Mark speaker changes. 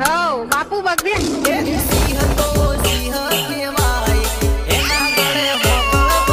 Speaker 1: हो बापू बघ